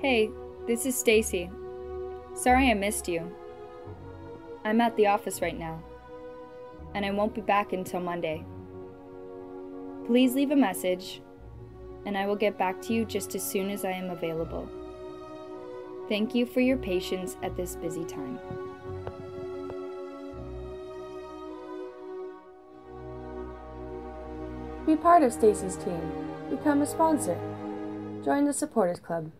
Hey, this is Stacey. Sorry I missed you. I'm at the office right now, and I won't be back until Monday. Please leave a message, and I will get back to you just as soon as I am available. Thank you for your patience at this busy time. Be part of Stacey's team. Become a sponsor. Join the Supporters Club.